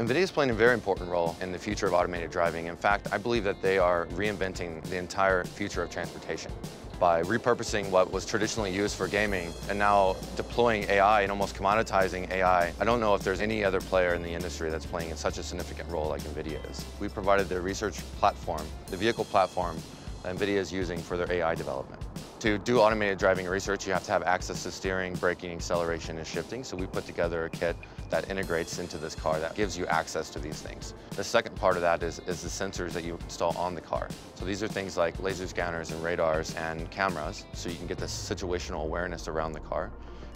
NVIDIA is playing a very important role in the future of automated driving. In fact, I believe that they are reinventing the entire future of transportation by repurposing what was traditionally used for gaming and now deploying AI and almost commoditizing AI. I don't know if there's any other player in the industry that's playing in such a significant role like NVIDIA is. We provided the research platform, the vehicle platform that NVIDIA is using for their AI development. To do automated driving research, you have to have access to steering, braking, acceleration, and shifting. So we put together a kit that integrates into this car that gives you access to these things. The second part of that is, is the sensors that you install on the car. So these are things like laser scanners and radars and cameras, so you can get the situational awareness around the car.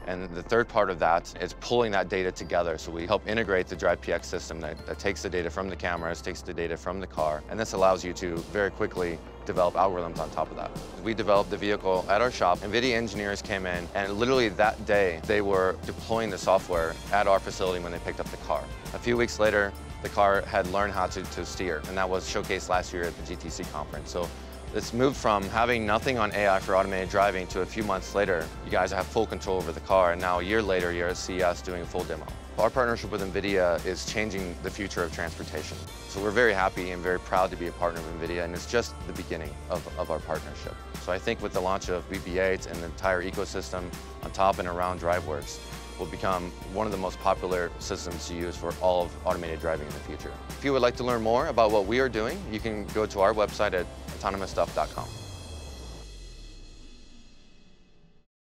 And the third part of that is pulling that data together. So we help integrate the Drive PX system that, that takes the data from the cameras, takes the data from the car, and this allows you to very quickly develop algorithms on top of that. We developed the vehicle at our shop. And Nvidia engineers came in, and literally that day, they were deploying the software at our facility when they picked up the car. A few weeks later, the car had learned how to, to steer, and that was showcased last year at the GTC conference. So it's moved from having nothing on AI for automated driving to a few months later, you guys have full control over the car, and now a year later, you're at CES doing a full demo. Our partnership with NVIDIA is changing the future of transportation. So we're very happy and very proud to be a partner of NVIDIA, and it's just the beginning of, of our partnership. So I think with the launch of BB-8 and the entire ecosystem on top and around DriveWorks, will become one of the most popular systems to use for all of automated driving in the future. If you would like to learn more about what we are doing, you can go to our website at autonomoustuff.com.